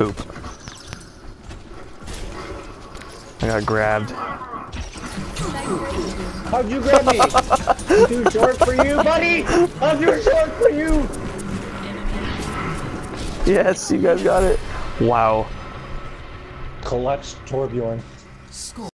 poop. I got grabbed. How'd you grab me? Too short for you, buddy! I'm too short for you! Yes, you guys got it. Wow. Clutch Torbjorn.